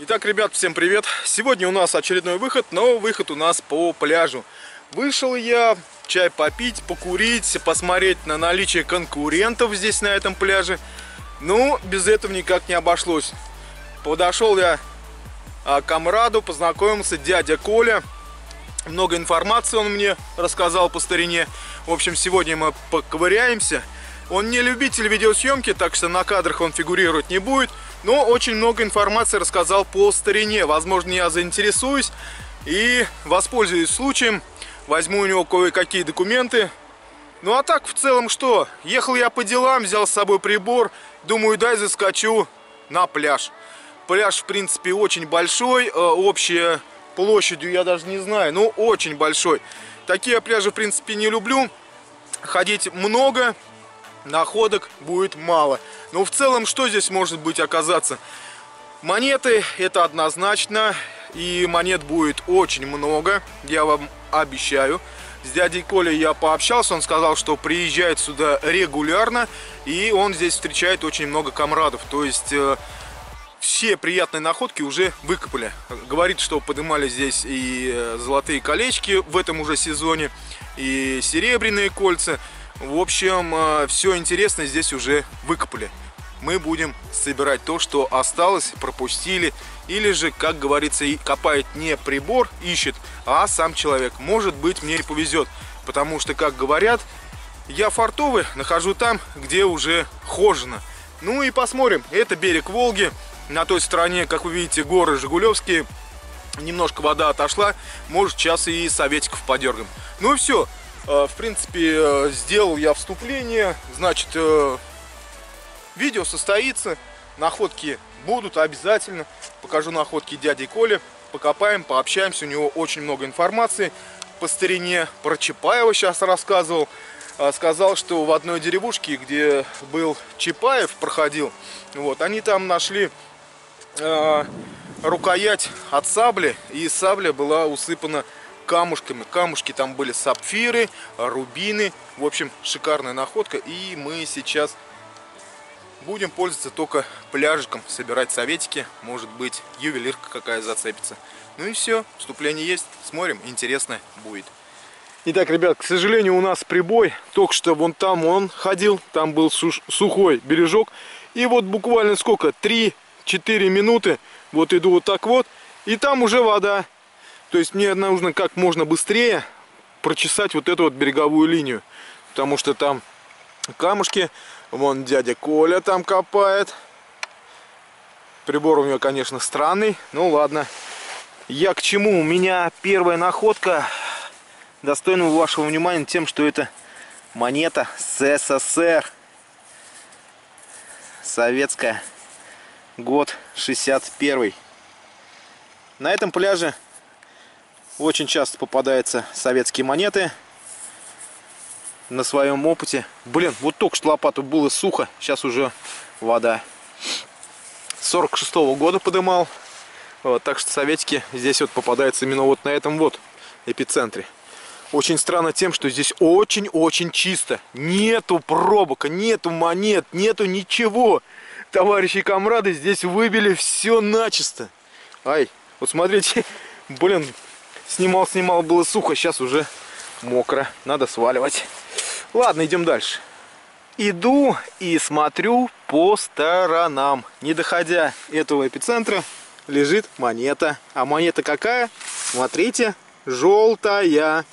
Итак, ребят, всем привет! Сегодня у нас очередной выход, но выход у нас по пляжу. Вышел я чай попить, покурить, посмотреть на наличие конкурентов здесь на этом пляже. Ну, без этого никак не обошлось. Подошел я а, к комраду, познакомился, дядя Коля. Много информации он мне рассказал по старине. В общем, сегодня мы поковыряемся. Он не любитель видеосъемки, так что на кадрах он фигурировать не будет. Но очень много информации рассказал по старине. Возможно, я заинтересуюсь и воспользуюсь случаем. Возьму у него кое-какие документы. Ну а так, в целом, что? Ехал я по делам, взял с собой прибор. Думаю, дай заскочу на пляж. Пляж, в принципе, очень большой. Э, общая площадью я даже не знаю, но очень большой. Такие пляжи, в принципе, не люблю. Ходить много, находок будет мало. Но в целом, что здесь может быть оказаться? Монеты, это однозначно. И монет будет очень много, я вам обещаю. С дядей Колей я пообщался, он сказал, что приезжает сюда регулярно. И он здесь встречает очень много комрадов. То есть... Э, все приятные находки уже выкопали. Говорит, что поднимали здесь и э, золотые колечки в этом уже сезоне, и серебряные кольца. В общем, э, все интересное здесь уже выкопали. Мы будем собирать то, что осталось, пропустили. Или же, как говорится, копает не прибор, ищет, а сам человек. Может быть, мне и повезет. Потому что, как говорят, я фартовый, нахожу там, где уже хожено. Ну и посмотрим. Это берег Волги. На той стороне, как вы видите, горы Жигулевские. Немножко вода отошла. Может, сейчас и советиков подергаем. Ну и все. Э, в принципе, э, сделал я вступление. Значит, э, видео состоится. Находки будут обязательно. Покажу находки дяди Коли. Покопаем, пообщаемся. У него очень много информации по старине. Про Чапаева сейчас рассказывал. Сказал, что в одной деревушке, где был Чапаев, проходил, вот, они там нашли э, рукоять от сабли. И сабля была усыпана камушками. Камушки там были сапфиры, рубины. В общем, шикарная находка. И мы сейчас будем пользоваться только пляжиком, собирать советики. Может быть, ювелирка какая зацепится. Ну и все, вступление есть. Смотрим, интересно будет. Итак, ребят, к сожалению, у нас прибой. Только что вон там он ходил, там был сухой бережок. И вот буквально сколько? 3-4 минуты. Вот иду вот так вот. И там уже вода. То есть мне нужно как можно быстрее прочесать вот эту вот береговую линию. Потому что там камушки. Вон дядя Коля там копает. Прибор у него, конечно, странный. Ну ладно. Я к чему? У меня первая находка достойна вашего внимания тем, что это монета СССР. Советская. Год 61. На этом пляже очень часто попадаются советские монеты. На своем опыте. Блин, вот только что лопату было сухо, сейчас уже вода. 46 -го года подымал. Вот, так что советики здесь вот попадаются именно вот на этом вот эпицентре. Очень странно тем, что здесь очень-очень чисто. Нету пробок, нету монет, нету ничего. Товарищи комрады здесь выбили все начисто. Ай, вот смотрите, блин, Снимал, снимал, было сухо, сейчас уже мокро. Надо сваливать. Ладно, идем дальше. Иду и смотрю по сторонам. Не доходя этого эпицентра, лежит монета. А монета какая? Смотрите, желтая.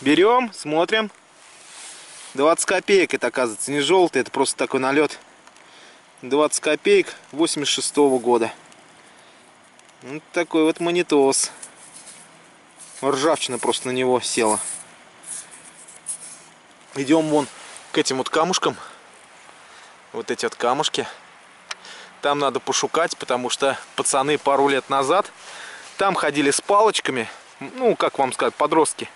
Берем, смотрим. 20 копеек это оказывается не желтый, это просто такой налет. 20 копеек 86 -го года. Вот такой вот монитос ржавчина просто на него села. Идем вон к этим вот камушкам. Вот эти вот камушки. Там надо пошукать, потому что пацаны пару лет назад там ходили с палочками. Ну, как вам сказать, подростки.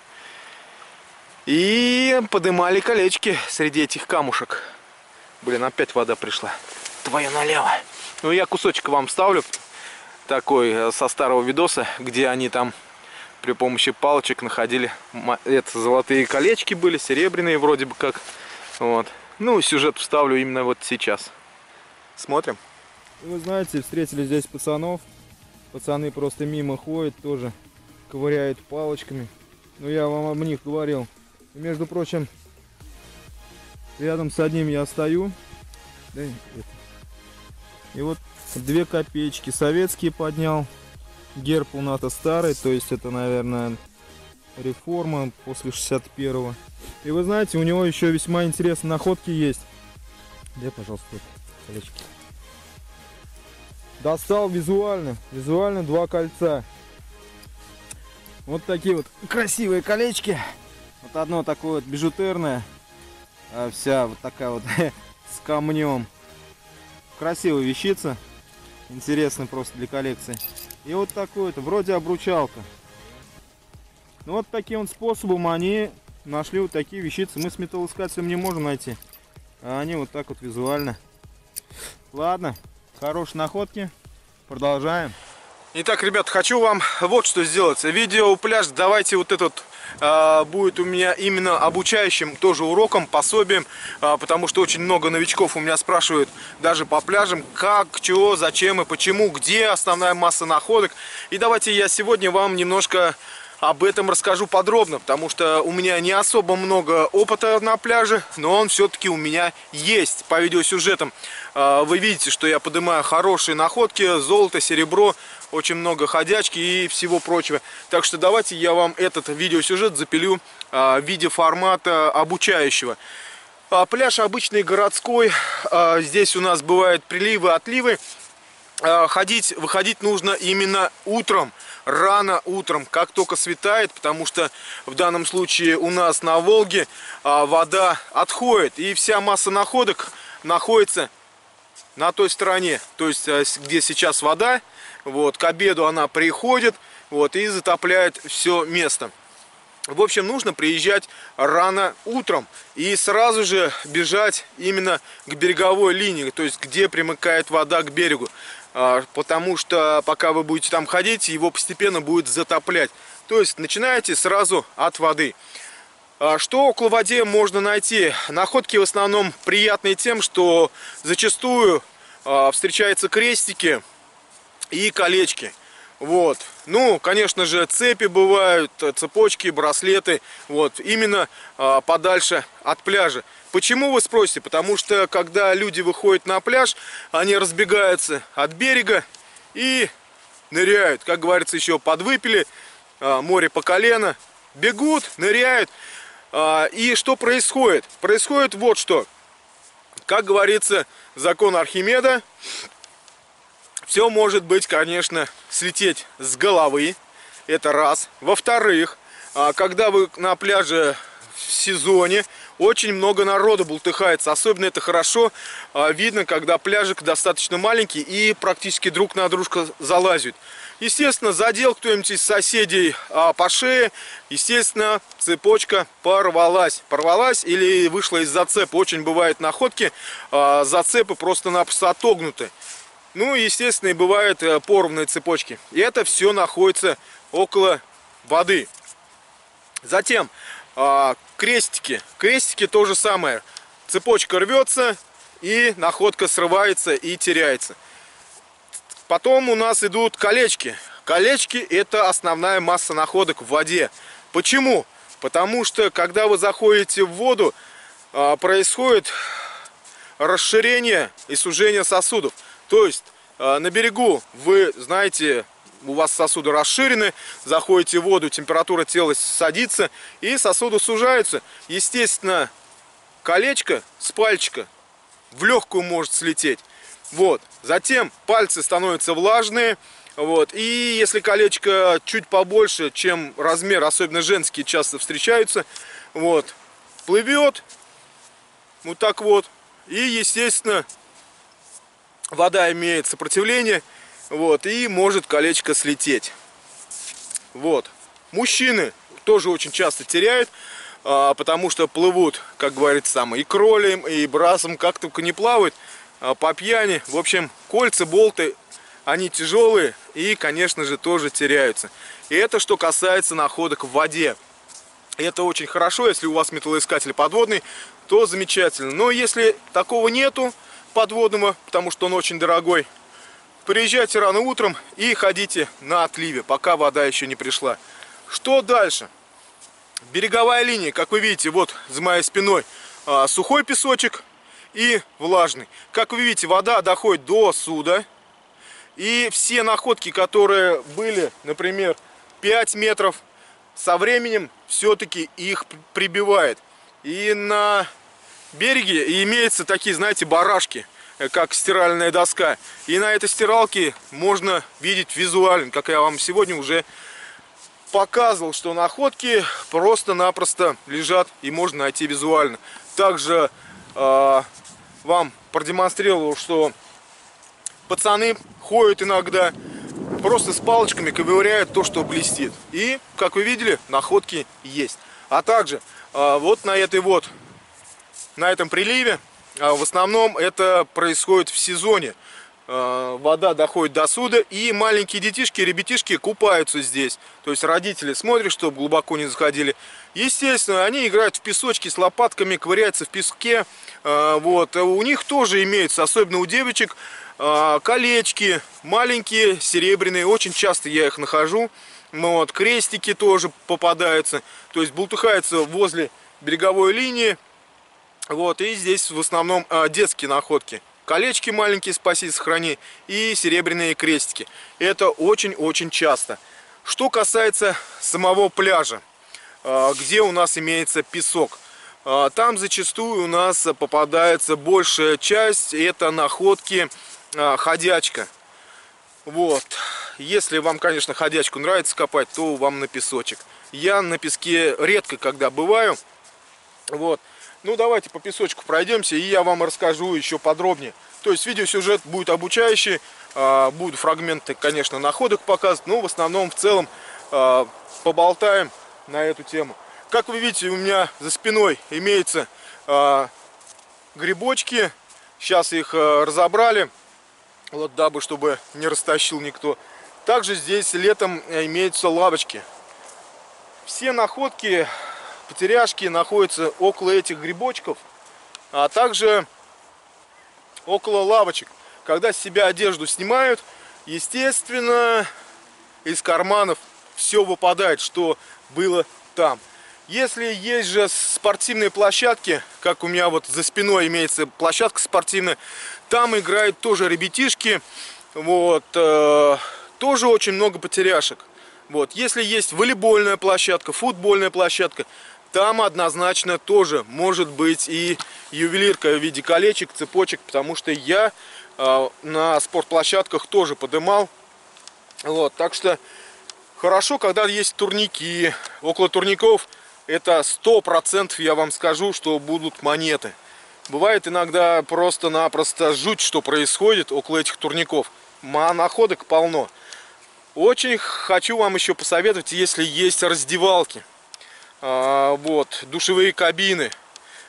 И подымали колечки среди этих камушек. Блин, опять вода пришла. Твою налево. Ну, я кусочек вам ставлю. Такой э, со старого видоса, где они там при помощи палочек находили это золотые колечки были серебряные вроде бы как вот ну сюжет вставлю именно вот сейчас смотрим вы знаете встретили здесь пацанов Пацаны просто мимо ходят тоже, ковыряют палочками. Но я вам об них говорил. И, между прочим, рядом с одним я стою. И вот две копеечки советские поднял. Герб у НАТО старый, то есть это, наверное, реформа после 61-го. И вы знаете, у него еще весьма интересные находки есть. Где, пожалуйста, колечки. Достал визуально, визуально два кольца. Вот такие вот красивые колечки. Вот одно такое вот бижутерное, а вся вот такая вот с камнем. Красивая вещица. Интересно просто для коллекции. И вот такой вот, вроде обручалка. Ну вот таким вот способом они нашли вот такие вещицы. Мы с металлоискателем не можем найти. А они вот так вот визуально. Ладно, хорошие находки. Продолжаем. Итак, ребят, хочу вам вот что сделать. Видео пляж, давайте вот этот э, будет у меня именно обучающим тоже уроком, пособием, э, потому что очень много новичков у меня спрашивают даже по пляжам, как, чего, зачем и почему, где основная масса находок. И давайте я сегодня вам немножко об этом расскажу подробно, потому что у меня не особо много опыта на пляже, но он все-таки у меня есть по видеосюжетам. А, вы видите, что я поднимаю хорошие находки, золото, серебро, очень много ходячки и всего прочего. Так что давайте я вам этот видеосюжет запилю а, в виде формата обучающего. А, пляж обычный городской, здесь у нас бывают приливы, отливы. Ходить, выходить нужно именно утром рано утром, как только светает, потому что в данном случае у нас на Волге а, вода отходит, и вся масса находок находится на той стороне, то есть а, где сейчас вода, вот, к обеду она приходит, вот, и затопляет все место. В общем, нужно приезжать рано утром и сразу же бежать именно к береговой линии, то есть где примыкает вода к берегу. А, потому что пока вы будете там ходить, его постепенно будет затоплять. То есть начинаете сразу от воды. А, что около воде можно найти? Находки в основном приятные тем, что зачастую а, встречаются крестики и колечки. Вот. Ну, конечно же, цепи бывают, цепочки, браслеты. Вот. Именно подальше от пляжа. Почему вы спросите? Потому что когда люди выходят на пляж, они разбегаются от берега и ныряют. Как говорится, еще подвыпили, а, море по колено, бегут, ныряют. А, и что происходит? Происходит вот что. Как говорится, закон Архимеда, все может быть, конечно, слететь с головы. Это раз. Во-вторых, а, когда вы на пляже в сезоне, очень много народу бултыхается. Особенно это хорошо а, видно, когда пляжик достаточно маленький и практически друг на дружку залазят. Естественно, задел кто-нибудь из соседей а, по шее, естественно, цепочка порвалась. Порвалась или вышла из зацепа. Очень бывают находки, зацепы просто-напросто отогнуты. Ну, естественно, и бывают э, порванные цепочки. И это все находится около воды. Затем а, крестики. Крестики то же самое. Цепочка рвется и находка срывается и теряется. Потом у нас идут колечки. Колечки это основная масса находок в воде. Почему? Потому что когда вы заходите в воду, а, происходит расширение и сужение сосудов. То есть а, на берегу вы знаете у вас сосуды расширены, заходите в воду, температура тела садится, и сосуды сужаются. Естественно, колечко с пальчика в легкую может слететь. Вот. Затем пальцы становятся влажные. Вот. И если колечко чуть побольше, чем размер, особенно женские часто встречаются, вот, плывет, вот так вот. И, естественно, вода имеет сопротивление, вот, и может колечко слететь. Вот. Мужчины тоже очень часто теряют, а, потому что плывут, как говорится, там и кролем, и брасом, как только не плавают, а, по пьяни. В общем, кольца, болты, они тяжелые и, конечно же, тоже теряются. И это что касается находок в воде. это очень хорошо, если у вас металлоискатель подводный, то замечательно. Но если такого нету подводного, потому что он очень дорогой, приезжайте рано утром и ходите на отливе, пока вода еще не пришла. Что дальше? Береговая линия, как вы видите, вот за моей спиной а, сухой песочек и влажный. Как вы видите, вода доходит до суда. И все находки, которые были, например, 5 метров, со временем все-таки их прибивает. И на береге имеются такие, знаете, барашки, э, как стиральная доска. И на этой стиралке можно видеть визуально, как я вам сегодня уже показывал, что находки просто-напросто лежат и можно найти визуально. Также э, вам продемонстрировал, что пацаны ходят иногда просто с палочками ковыряют то, что блестит. И, как вы видели, находки есть. А также э, вот на этой вот, на этом приливе, э, в основном это происходит в сезоне. Э, вода доходит до суда, и маленькие детишки, ребятишки купаются здесь. То есть родители смотрят, чтобы глубоко не заходили. Естественно, они играют в песочке с лопатками, ковыряются в песке. Э, вот. У них тоже имеются, особенно у девочек, колечки, маленькие, серебряные. Очень часто я их нахожу. Вот. Крестики тоже попадаются. То есть бултыхаются возле береговой линии. Вот. И здесь в основном детские находки колечки маленькие спаси, сохрани и серебряные крестики. Это очень-очень часто. Что касается самого пляжа, а, где у нас имеется песок. А, там зачастую у нас попадается большая часть, это находки а, ходячка. Вот. Если вам, конечно, ходячку нравится копать, то вам на песочек. Я на песке редко когда бываю. Вот. Ну, давайте по песочку пройдемся, и я вам расскажу еще подробнее. То есть видеосюжет будет обучающий, а, будут фрагменты, конечно, находок показывать, но в основном, в целом, а, поболтаем на эту тему. Как вы видите, у меня за спиной имеются а, грибочки. Сейчас их разобрали, вот дабы, чтобы не растащил никто. Также здесь летом имеются лавочки. Все находки потеряшки находятся около этих грибочков, а также около лавочек. Когда с себя одежду снимают, естественно, из карманов все выпадает, что было там. Если есть же спортивные площадки, как у меня вот за спиной имеется площадка спортивная, там играют тоже ребятишки, вот, э, тоже очень много потеряшек. Вот, если есть волейбольная площадка, футбольная площадка, там однозначно тоже может быть и ювелирка в виде колечек, цепочек, потому что я э, на спортплощадках тоже подымал. Вот, так что хорошо, когда есть турники. Около турников это сто процентов я вам скажу, что будут монеты. Бывает иногда просто-напросто жуть, что происходит около этих турников. Находок полно. Очень хочу вам еще посоветовать, если есть раздевалки. А, вот, душевые кабины.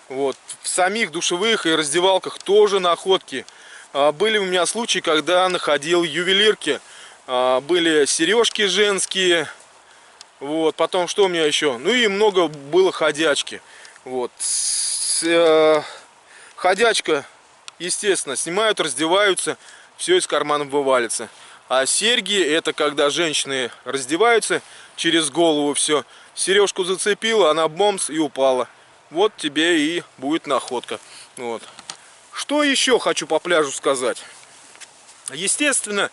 Вот, в самих душевых и раздевалках тоже находки. А, были у меня случаи, когда находил ювелирки. А, были сережки женские. Вот, потом что у меня еще? Ну и много было ходячки. Вот. Э, ходячка, естественно, снимают, раздеваются, все из карманов вывалится. А серьги, это когда женщины раздеваются, через голову все сережку зацепила, она бомс и упала. Вот тебе и будет находка. Вот. Что еще хочу по пляжу сказать? Естественно,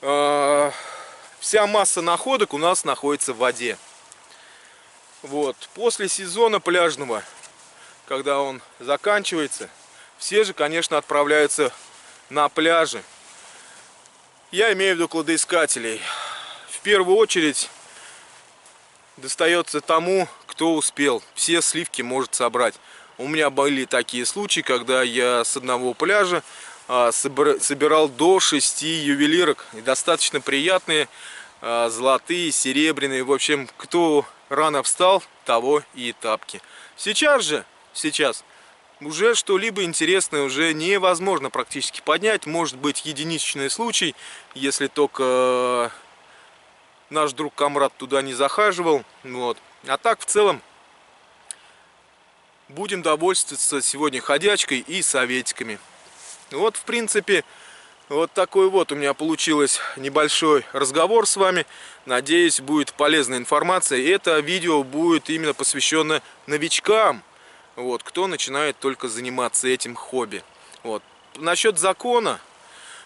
э, вся масса находок у нас находится в воде. Вот. После сезона пляжного, когда он заканчивается, все же, конечно, отправляются на пляжи. Я имею в виду кладоискателей. В первую очередь достается тому, кто успел. Все сливки может собрать. У меня были такие случаи, когда я с одного пляжа а, собирал до 6 ювелирок. И достаточно приятные, а, золотые, серебряные. В общем, кто рано встал, того и тапки. Сейчас же, сейчас, уже что-либо интересное уже невозможно практически поднять. Может быть единичный случай, если только наш друг Камрад туда не захаживал. Вот. А так в целом будем довольствоваться сегодня ходячкой и советиками. Вот в принципе Вот такой вот у меня получилось небольшой разговор с вами. Надеюсь, будет полезная информация. Это видео будет именно посвящено новичкам, вот, кто начинает только заниматься этим хобби. Вот. Насчет закона,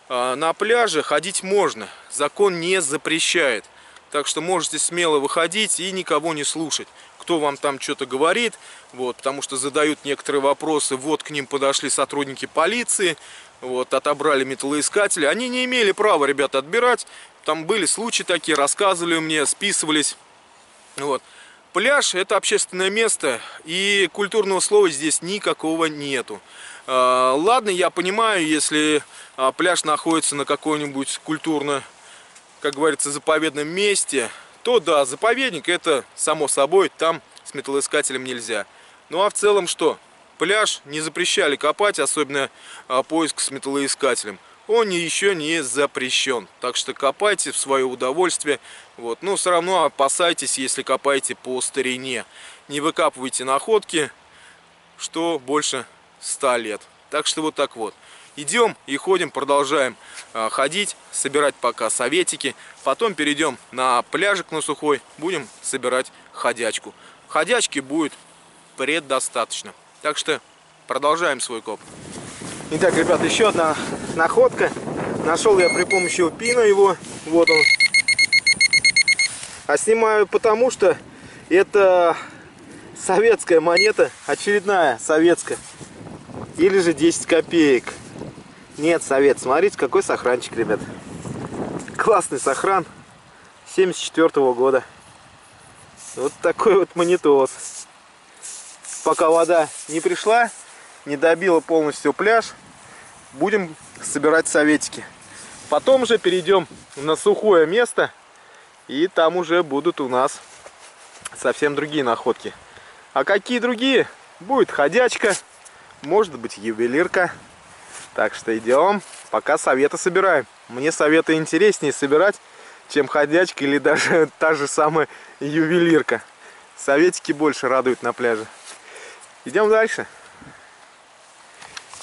а, на пляже ходить можно. Закон не запрещает. Так что можете смело выходить и никого не слушать. Кто вам там что-то говорит, вот, потому что задают некоторые вопросы. Вот к ним подошли сотрудники полиции, вот, отобрали металлоискатели. Они не имели права, ребята, отбирать. Там были случаи такие, рассказывали мне, списывались. Вот. Пляж это общественное место, и культурного слова здесь никакого нету. А, ладно, я понимаю, если а, пляж находится на какой-нибудь культурно, как говорится, заповедном месте, то да, заповедник это само собой, там с металлоискателем нельзя. Ну а в целом что? Пляж не запрещали копать, особенно а, поиск с металлоискателем. Он еще не запрещен. Так что копайте в свое удовольствие. Вот. Но все равно опасайтесь, если копаете по старине. Не выкапывайте находки, что больше 100 лет. Так что вот так вот. Идем и ходим, продолжаем а, ходить, собирать пока советики. Потом перейдем на пляжик на сухой, будем собирать ходячку. Ходячки будет предостаточно. Так что продолжаем свой коп. Итак, ребят, еще одна находка. Нашел я при помощи пина его. Вот он. А снимаю потому, что это советская монета. Очередная советская. Или же 10 копеек. Нет, совет. Смотрите, какой сохранчик, ребят. Классный сохран. 74 -го года. Вот такой вот монитоз пока вода не пришла, не добила полностью пляж, будем собирать советики. Потом же перейдем на сухое место, и там уже будут у нас совсем другие находки. А какие другие? Будет ходячка, может быть ювелирка. Так что идем, пока советы собираем. Мне советы интереснее собирать, чем ходячка или даже та же самая ювелирка. Советики больше радуют на пляже. Идем дальше.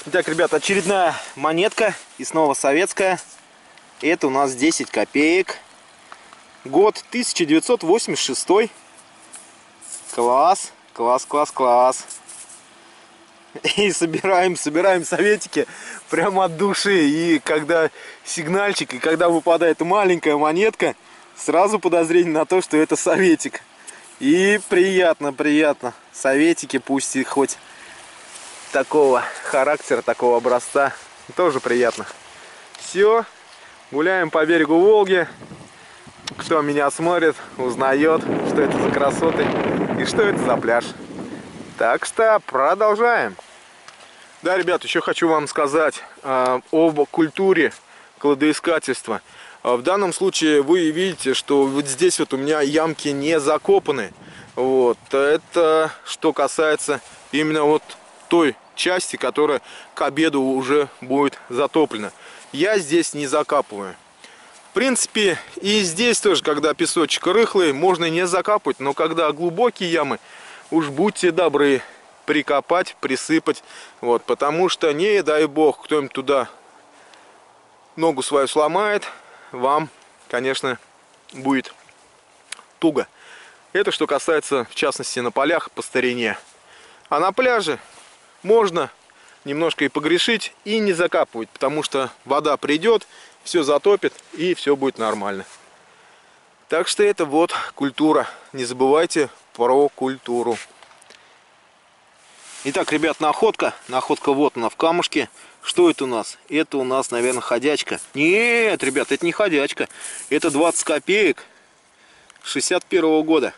Итак, ребят, очередная монетка. И снова советская. Это у нас 10 копеек. Год 1986. Класс, класс, класс, класс. И собираем, собираем советики прямо от души. И когда сигнальчик, и когда выпадает маленькая монетка, сразу подозрение на то, что это советик. И приятно, приятно. Советики, пусть и хоть такого характера, такого образца, тоже приятно. Все, гуляем по берегу Волги. Кто меня смотрит, узнает, что это за красоты и что это за пляж. Так что продолжаем. Да, ребят, еще хочу вам сказать э, об культуре кладоискательства. А в данном случае вы видите, что вот здесь вот у меня ямки не закопаны. Вот. Это что касается именно вот той части, которая к обеду уже будет затоплена. Я здесь не закапываю. В принципе, и здесь тоже, когда песочек рыхлый, можно не закапывать, но когда глубокие ямы, уж будьте добры прикопать, присыпать, вот, потому что не дай бог кто-нибудь туда ногу свою сломает, вам, конечно, будет туго. Это что касается, в частности, на полях по старине. А на пляже можно немножко и погрешить, и не закапывать, потому что вода придет, все затопит, и все будет нормально. Так что это вот культура. Не забывайте про культуру. Итак, ребят, находка. Находка вот она в камушке. Что это у нас? Это у нас, наверное, ходячка. Нет, ребят, это не ходячка. Это 20 копеек 61 -го года.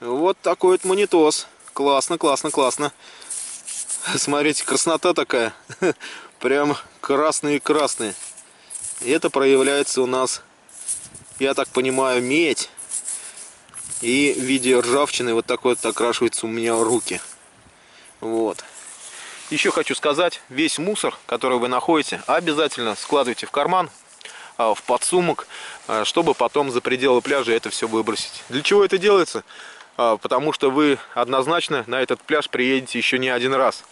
Вот такой вот монитоз. Классно, классно, классно. Смотрите, краснота такая. Прям красные-красные. Это проявляется у нас, я так понимаю, медь. И в виде ржавчины вот такой вот окрашивается у меня руки. Вот. Еще хочу сказать, весь мусор, который вы находите, обязательно складывайте в карман, а, в подсумок, а, чтобы потом за пределы пляжа это все выбросить. Для чего это делается? А, потому что вы однозначно на этот пляж приедете еще не один раз.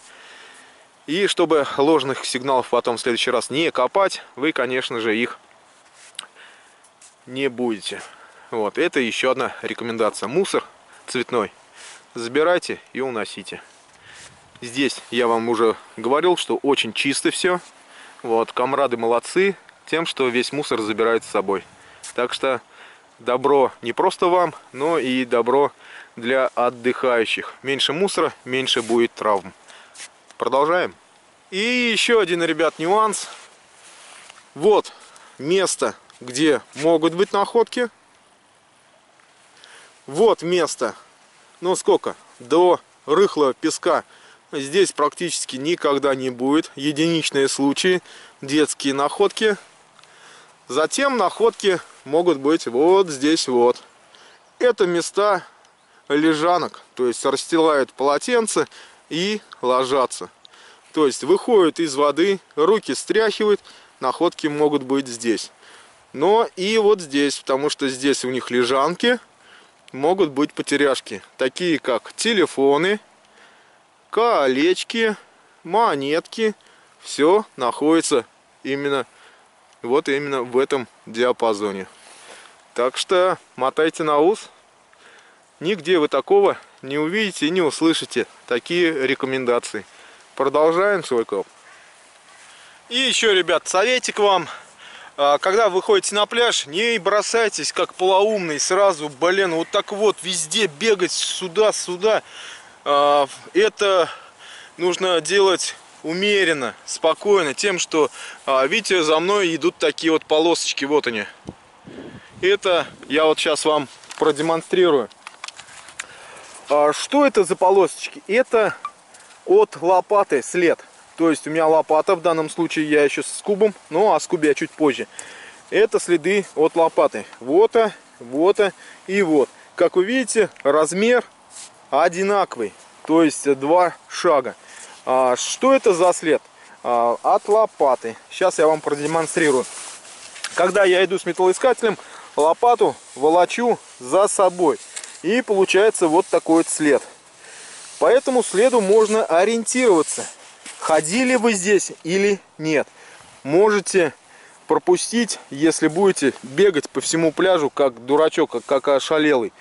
И чтобы ложных сигналов потом в следующий раз не копать, вы, конечно же, их не будете. Вот, это еще одна рекомендация. Мусор цветной забирайте и уносите. Здесь я вам уже говорил, что очень чисто все. Вот, комрады молодцы тем, что весь мусор забирают с собой. Так что добро не просто вам, но и добро для отдыхающих. Меньше мусора, меньше будет травм. Продолжаем. И еще один, ребят, нюанс. Вот место, где могут быть находки. Вот место, ну сколько, до рыхлого песка здесь практически никогда не будет. Единичные случаи, детские находки. Затем находки могут быть вот здесь вот. Это места лежанок, то есть расстилают полотенце и ложатся. То есть выходят из воды, руки стряхивают, находки могут быть здесь. Но и вот здесь, потому что здесь у них лежанки, могут быть потеряшки. Такие как телефоны, колечки, монетки. Все находится именно вот именно в этом диапазоне. Так что мотайте на ус. Нигде вы такого не увидите и не услышите. Такие рекомендации. Продолжаем свой коп. И еще, ребят, советик вам. А, когда вы ходите на пляж, не бросайтесь как полоумный сразу, блин, вот так вот везде бегать сюда-сюда. А, это нужно делать умеренно, спокойно, тем, что, а, видите, за мной идут такие вот полосочки, вот они. Это я вот сейчас вам продемонстрирую. Что это за полосочки? Это от лопаты след. То есть у меня лопата, в данном случае я еще с кубом, ну а с кубе я чуть позже. Это следы от лопаты. Вот, вот и вот. Как вы видите, размер одинаковый, то есть два шага. А, что это за след? А, от лопаты. Сейчас я вам продемонстрирую. Когда я иду с металлоискателем, лопату волочу за собой. И получается вот такой вот след. По этому следу можно ориентироваться ходили вы здесь или нет. Можете пропустить, если будете бегать по всему пляжу, как дурачок, как, как ошалелый.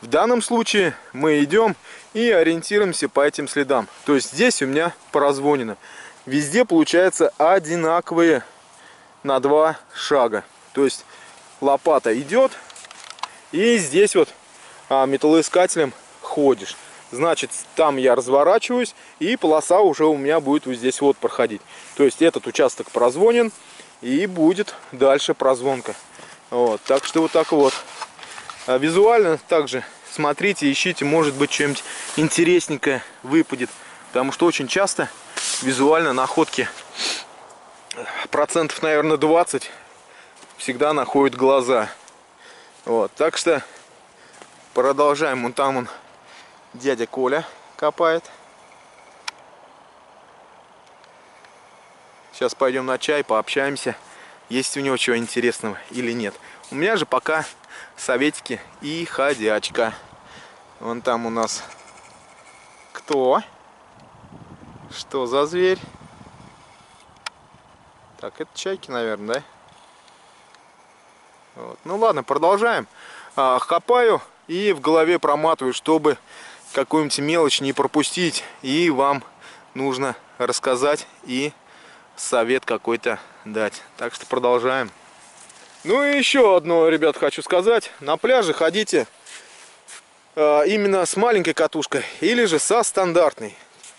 В данном случае мы идем и ориентируемся по этим следам. То есть здесь у меня поразвонено. Везде получается одинаковые на два шага. То есть лопата идет и здесь вот а, металлоискателем ходишь. Значит, там я разворачиваюсь, и полоса уже у меня будет вот здесь вот проходить. То есть этот участок прозвонен, и будет дальше прозвонка. Вот, так что вот так вот. А визуально также смотрите, ищите, может быть, что-нибудь интересненькое выпадет. Потому что очень часто визуально находки процентов, наверное, 20 всегда находят глаза. Вот, так что продолжаем. Вон там он дядя Коля копает. Сейчас пойдем на чай, пообщаемся, есть у него чего интересного или нет. У меня же пока советики и ходячка. Вон там у нас кто? Что за зверь? Так, это чайки, наверное, да? Вот. Ну ладно, продолжаем. А, копаю и в голове проматываю, чтобы какую-нибудь мелочь не пропустить. И вам нужно рассказать и совет какой-то дать. Так что продолжаем. Ну и еще одно, ребят, хочу сказать. На пляже ходите э, именно с маленькой катушкой или же со стандартной.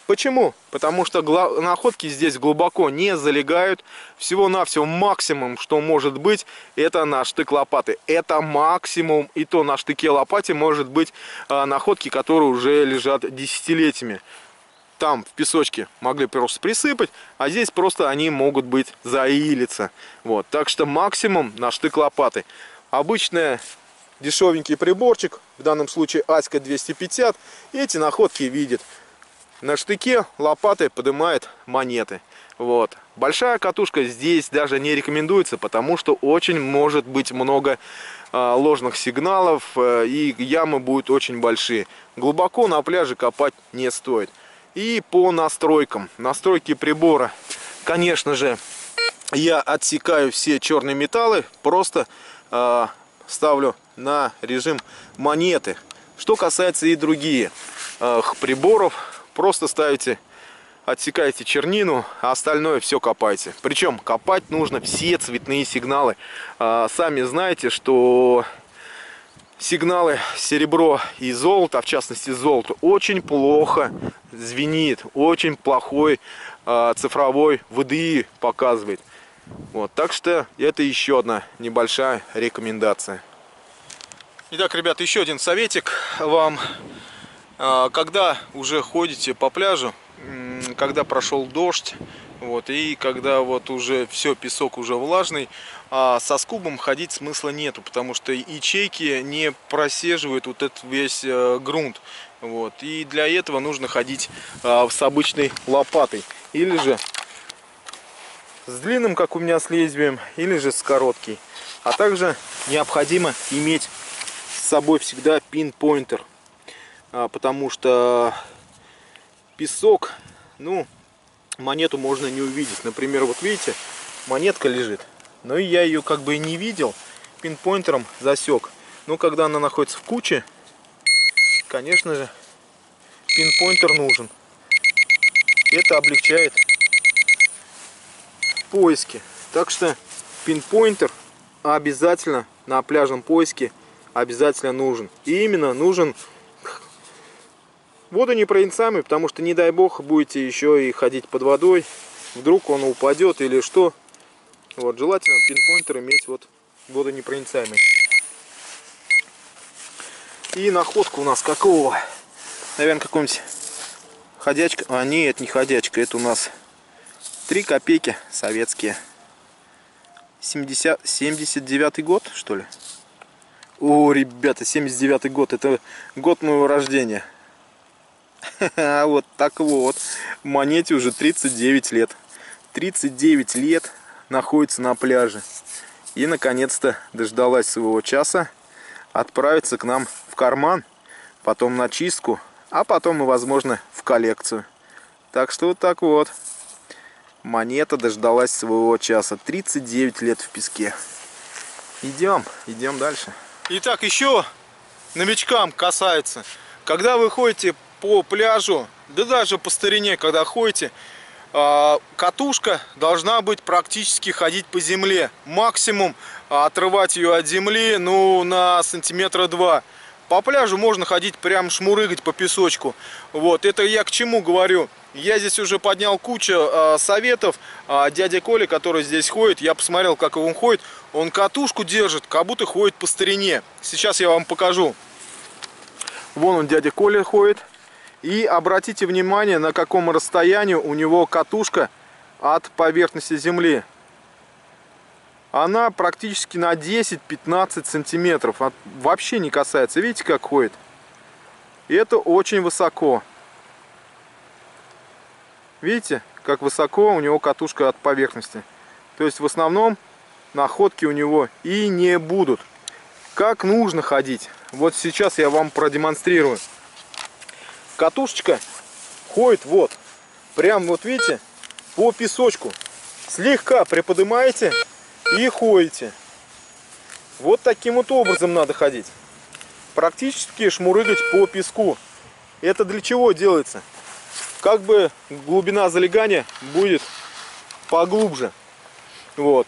Почему? Потому что находки здесь глубоко не залегают. Всего-навсего максимум, что может быть, это на штык лопаты. Это максимум. И то на штыке лопате может быть а, находки, которые уже лежат десятилетиями. Там в песочке могли просто присыпать, а здесь просто они могут быть заилиться. Вот. Так что максимум на штык лопаты. Обычная дешевенький приборчик, в данном случае Аська 250, эти находки видит на штыке лопатой поднимает монеты. Вот. Большая катушка здесь даже не рекомендуется, потому что очень может быть много э, ложных сигналов э, и ямы будут очень большие. Глубоко на пляже копать не стоит. И по настройкам. Настройки прибора. Конечно же, я отсекаю все черные металлы. Просто э, ставлю на режим монеты. Что касается и другие э, приборов, просто ставите, отсекаете чернину, а остальное все копайте. Причем копать нужно все цветные сигналы. Э, сами знаете, что сигналы серебро и золото, а в частности золото, очень плохо звенит, очень плохой э, цифровой ВДИ показывает. Вот, так что это еще одна небольшая рекомендация. Итак, ребята, еще один советик вам. А, когда уже ходите по пляжу, когда прошел дождь, вот, и когда вот уже все, песок уже влажный, а со скубом ходить смысла нету, потому что ячейки не просеживают вот этот весь э, грунт. Вот, и для этого нужно ходить а, с обычной лопатой. Или же с длинным, как у меня с лезвием, или же с короткий. А также необходимо иметь с собой всегда пин-поинтер, потому что песок, ну, монету можно не увидеть. Например, вот видите, монетка лежит, но я ее как бы и не видел, пин-поинтером засек. Но когда она находится в куче, конечно же, пин-поинтер нужен. Это облегчает поиски. Так что пин-поинтер обязательно на пляжном поиске обязательно нужен. И именно нужен водонепроницаемый, потому что, не дай бог, будете еще и ходить под водой. Вдруг он упадет или что. Вот, желательно пинпоинтер иметь вот водонепроницаемый. И находка у нас какого? Наверное, какой-нибудь ходячка. А, нет, не ходячка. Это у нас 3 копейки советские. 70, 79 год, что ли? О, ребята, 79 год, это год моего рождения. Вот так вот, монете уже 39 лет. 39 лет находится на пляже. И наконец-то дождалась своего часа отправиться к нам в карман, потом на чистку, а потом и, возможно, в коллекцию. Так что вот так вот. Монета дождалась своего часа. 39 лет в песке. Идем, идем дальше. Итак, еще новичкам касается. Когда вы ходите по пляжу, да даже по старине, когда ходите, а, катушка должна быть практически ходить по земле. Максимум отрывать ее от земли, ну, на сантиметра два. По пляжу можно ходить прям шмурыгать по песочку. Вот, это я к чему говорю. Я здесь уже поднял кучу э, советов. Э, дядя Коля, который здесь ходит, я посмотрел, как он ходит. Он катушку держит, как будто ходит по старине. Сейчас я вам покажу. Вон он, дядя Коля, ходит. И обратите внимание, на каком расстоянии у него катушка от поверхности земли. Она практически на 10-15 сантиметров. Вообще не касается. Видите, как ходит? Это очень высоко. Видите, как высоко у него катушка от поверхности. То есть в основном находки у него и не будут. Как нужно ходить? Вот сейчас я вам продемонстрирую. Катушечка ходит вот, прям вот видите, по песочку. Слегка приподнимаете и ходите. Вот таким вот образом надо ходить. Практически шмурыгать по песку. Это для чего делается? Как бы глубина залегания будет поглубже. Вот.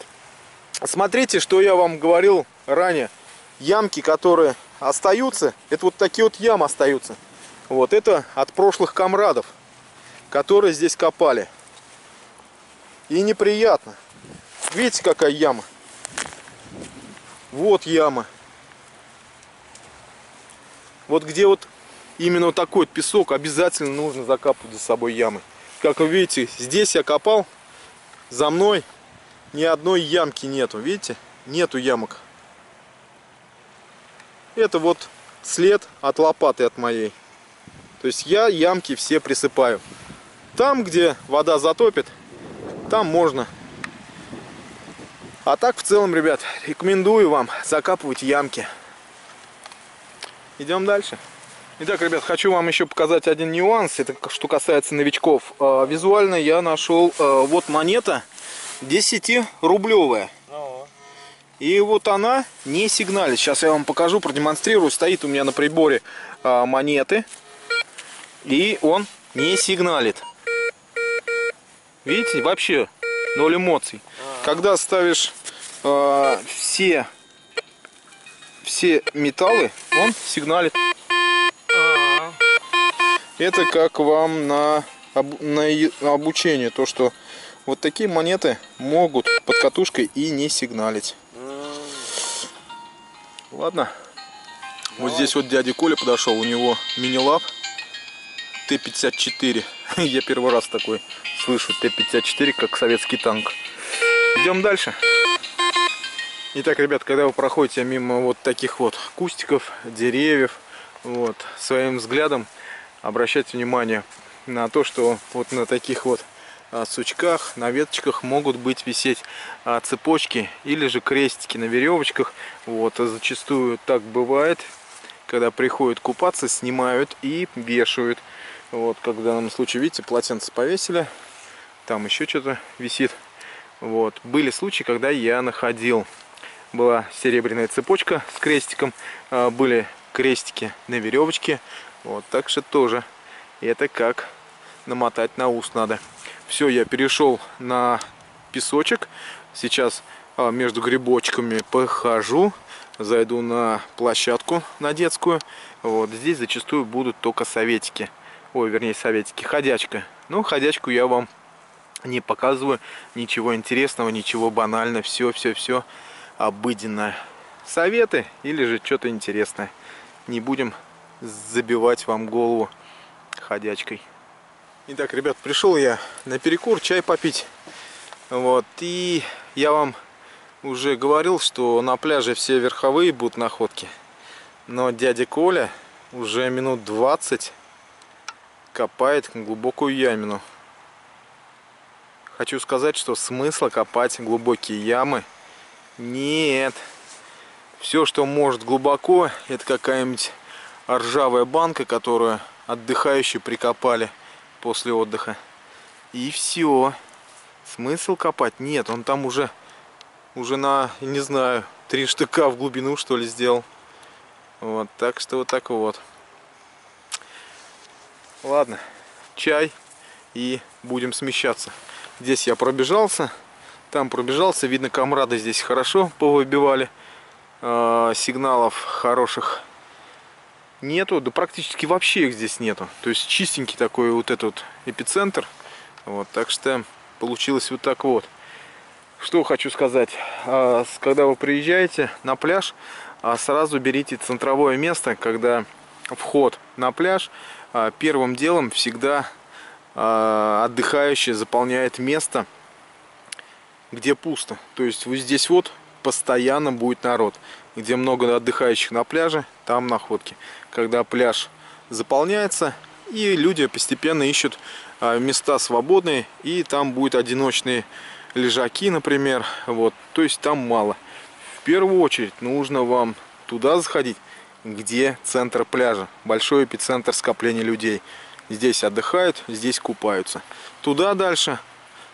Смотрите, что я вам говорил ранее. Ямки, которые остаются, это вот такие вот ямы остаются. Вот это от прошлых комрадов, которые здесь копали. И неприятно. Видите, какая яма? Вот яма. Вот где вот именно вот такой вот песок обязательно нужно закапывать за собой ямы. Как вы видите, здесь я копал, за мной ни одной ямки нету. Видите? Нету ямок. Это вот след от лопаты от моей. То есть я ямки все присыпаю. Там, где вода затопит, там можно. А так, в целом, ребят, рекомендую вам закапывать ямки. Идем дальше. Итак, ребят, хочу вам еще показать один нюанс. Это что касается новичков. А, визуально я нашел а, вот монета 10-рублевая. И вот она не сигналит. Сейчас я вам покажу, продемонстрирую. Стоит у меня на приборе а, монеты. И он не сигналит. Видите, вообще ноль эмоций. Когда ставишь э, все, все металлы, он сигналит. Это как вам на, на обучение, то что вот такие монеты могут под катушкой и не сигналить. Ладно. Вот здесь вот дядя Коля подошел, у него мини-лап Т-54. Я первый раз такой слышу, Т-54, как советский танк. Идем дальше. Итак, ребят, когда вы проходите мимо вот таких вот кустиков, деревьев, вот, своим взглядом обращайте внимание на то, что вот на таких вот а, сучках, на веточках могут быть висеть а, цепочки или же крестики на веревочках. Вот, зачастую так бывает, когда приходят купаться, снимают и вешают. Вот, как в данном случае, видите, полотенце повесили, там еще что-то висит. Вот, были случаи, когда я находил, была серебряная цепочка с крестиком, а, были крестики на веревочке, вот, так что тоже это как намотать на ус надо. Все, я перешел на песочек, сейчас а, между грибочками похожу, зайду на площадку, на детскую, вот, здесь зачастую будут только советики ой, вернее, советики, ходячка. Ну, ходячку я вам не показываю, ничего интересного, ничего банального, все, все, все обыденное. Советы или же что-то интересное. Не будем забивать вам голову ходячкой. Итак, ребят, пришел я на перекур чай попить. Вот, и я вам уже говорил, что на пляже все верховые будут находки. Но дядя Коля уже минут 20 копает глубокую ямину. Хочу сказать, что смысла копать глубокие ямы нет. Все, что может глубоко, это какая-нибудь ржавая банка, которую отдыхающие прикопали после отдыха. И все. Смысл копать? Нет, он там уже, уже на, не знаю, три штыка в глубину, что ли, сделал. Вот, так что вот так вот. Ладно, чай и будем смещаться. Здесь я пробежался, там пробежался, видно комрады здесь хорошо повыбивали. Э, сигналов хороших нету, да практически вообще их здесь нету. То есть чистенький такой вот этот эпицентр. Вот, так что получилось вот так вот. Что хочу сказать. А, когда вы приезжаете на пляж, а, сразу берите центровое место, когда вход на пляж а, первым делом всегда а, отдыхающий заполняет место, где пусто. То есть вот здесь вот постоянно будет народ. Где много отдыхающих на пляже, там находки. Когда пляж заполняется, и люди постепенно ищут а, места свободные, и там будут одиночные лежаки, например. Вот. То есть там мало. В первую очередь нужно вам туда заходить, где центр пляжа, большой эпицентр скопления людей. Здесь отдыхают, здесь купаются. Туда дальше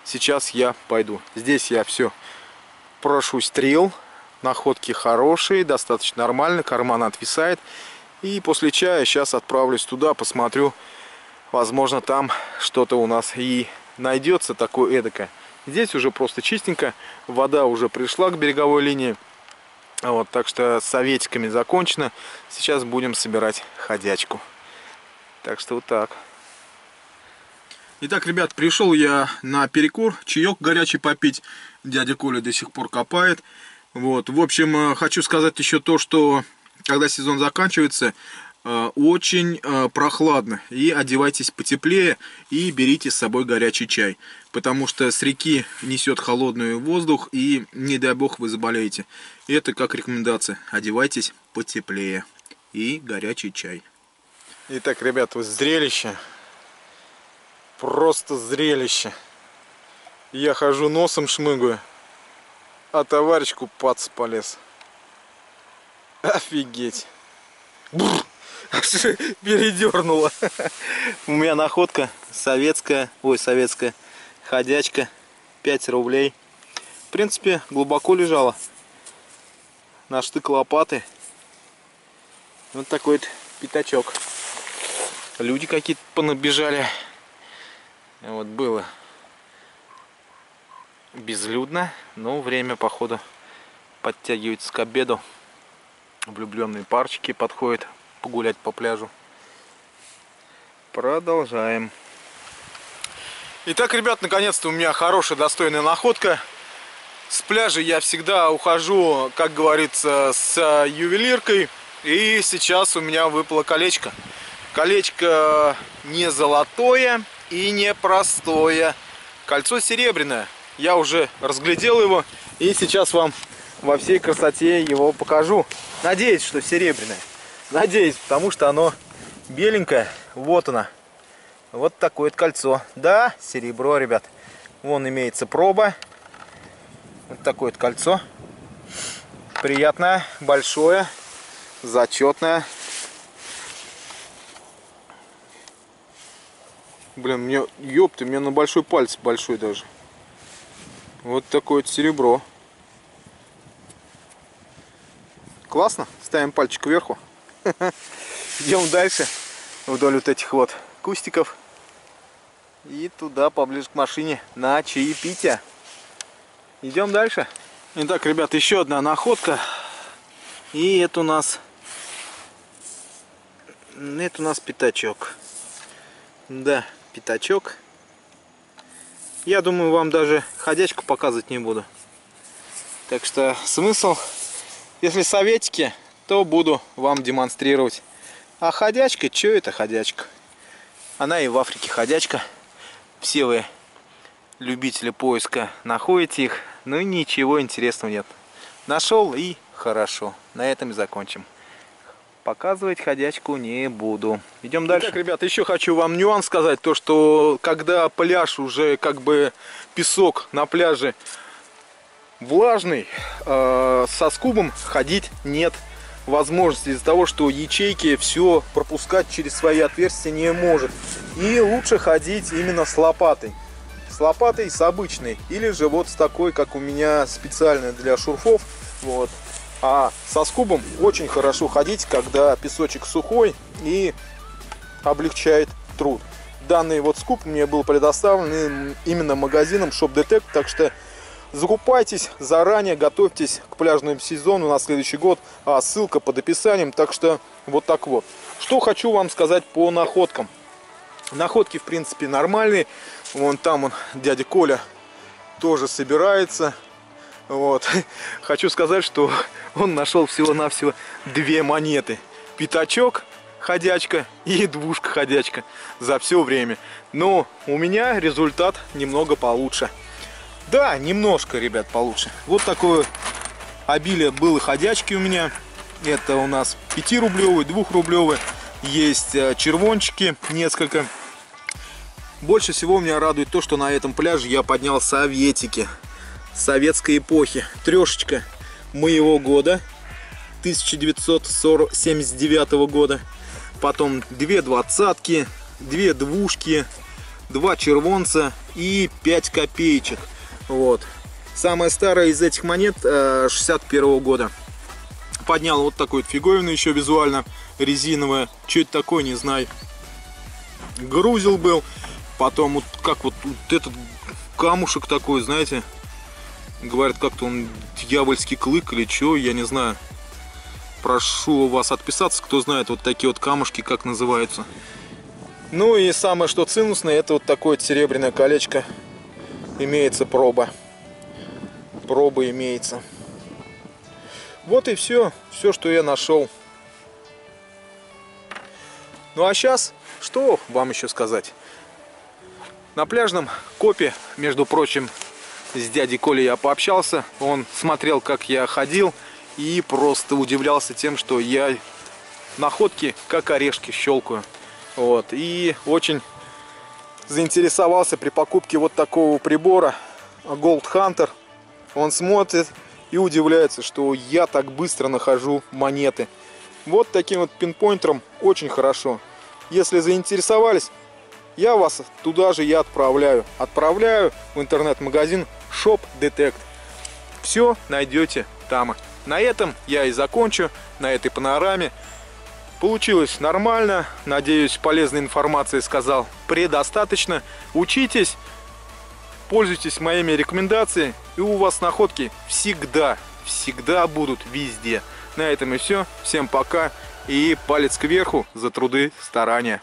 сейчас я пойду. Здесь я все прошу стрел, находки хорошие, достаточно нормально, карман отвисает. И после чая сейчас отправлюсь туда, посмотрю, возможно там что-то у нас и найдется такое эдакое. Здесь уже просто чистенько, вода уже пришла к береговой линии. Вот, так что с советиками закончено. Сейчас будем собирать ходячку. Так что вот так. Итак, ребят, пришел я на перекур, чаек горячий попить. Дядя Коля до сих пор копает. Вот, в общем, э, хочу сказать еще то, что когда сезон заканчивается, очень э, прохладно. И одевайтесь потеплее и берите с собой горячий чай. Потому что с реки несет холодный воздух и, не дай бог, вы заболеете. Это как рекомендация. Одевайтесь потеплее. И горячий чай. Итак, ребят, вот зрелище. Просто зрелище. Я хожу носом шмыгаю, а товарищ купаться полез. Офигеть. Бррр. Передернула. У меня находка советская, ой, советская ходячка, 5 рублей. В принципе, глубоко лежала. На штык лопаты. Вот такой вот пятачок. Люди какие-то понабежали. Вот было безлюдно, но время, походу, подтягивается к обеду. Влюбленные парчики подходят погулять по пляжу. Продолжаем. Итак, ребят, наконец-то у меня хорошая, достойная находка. С пляжа я всегда ухожу, как говорится, с ювелиркой. И сейчас у меня выпало колечко. Колечко не золотое и не простое. Кольцо серебряное. Я уже разглядел его и сейчас вам во всей красоте его покажу. Надеюсь, что серебряное. Надеюсь, потому что оно беленькое. Вот оно. Вот такое вот кольцо. Да, серебро, ребят. Вон имеется проба. Вот такое вот кольцо. Приятное, большое, зачетное. Блин, мне, ёпты, мне на большой палец большой даже. Вот такое вот серебро. Классно. Ставим пальчик кверху. Идем дальше вдоль вот этих вот кустиков. И туда поближе к машине на чаепитие. Идем дальше. Итак, ребят, еще одна находка. И это у нас... Это у нас пятачок. Да, пятачок. Я думаю, вам даже ходячку показывать не буду. Так что смысл, если советики, то буду вам демонстрировать. А ходячка, что это ходячка? Она и в Африке ходячка. Все вы любители поиска находите их, но ничего интересного нет. Нашел и хорошо. На этом и закончим. Показывать ходячку не буду. Идем дальше. Так, ребята, еще хочу вам нюанс сказать. То, что когда пляж уже как бы песок на пляже влажный, э, со скубом ходить нет возможности из-за того, что ячейки все пропускать через свои отверстия не может. И лучше ходить именно с лопатой. С лопатой, с обычной. Или же вот с такой, как у меня специальная для шурфов. Вот. А со скубом очень хорошо ходить, когда песочек сухой и облегчает труд. Данный вот скуб мне был предоставлен именно магазином Shop Detect, так что Закупайтесь заранее, готовьтесь к пляжному сезону на следующий год. А ссылка под описанием. Так что вот так вот. Что хочу вам сказать по находкам. Находки, в принципе, нормальные. Вон там он, дядя Коля, тоже собирается. Вот. Хочу сказать, что он нашел всего-навсего две монеты. Пятачок, ходячка и двушка ходячка за все время. Но у меня результат немного получше. Да, немножко, ребят, получше. Вот такое обилие было ходячки у меня. Это у нас 5-рублевые, 2-рублевые. Есть э, червончики несколько. Больше всего меня радует то, что на этом пляже я поднял советики. Советской эпохи. Трешечка моего года. 1979 года. Потом две двадцатки, две двушки, два червонца и 5 копеечек. Вот. Самая старая из этих монет 61 -го года. Поднял вот вот фиговину еще визуально резиновая. Что это такое, не знаю. Грузил был. Потом вот как вот, вот этот камушек такой, знаете. Говорят, как-то он дьявольский клык или что, я не знаю. Прошу вас отписаться, кто знает вот такие вот камушки, как называются. Ну и самое что цинусное, это вот такое серебряное колечко имеется проба. Проба имеется. Вот и все. Все, что я нашел. Ну а сейчас, что вам еще сказать? На пляжном копе, между прочим, с дядей Колей я пообщался. Он смотрел, как я ходил, и просто удивлялся тем, что я находки как орешки щелкаю. Вот. И очень заинтересовался при покупке вот такого прибора Gold Hunter. Он смотрит и удивляется, что я так быстро нахожу монеты. Вот таким вот пинпоинтером очень хорошо. Если заинтересовались, я вас туда же я отправляю. Отправляю в интернет-магазин Shop Detect. Все найдете там. На этом я и закончу, на этой панораме. Получилось нормально. Надеюсь, полезной информации сказал предостаточно. Учитесь, пользуйтесь моими рекомендациями, и у вас находки всегда, всегда будут везде. На этом и все. Всем пока и палец кверху за труды, старания.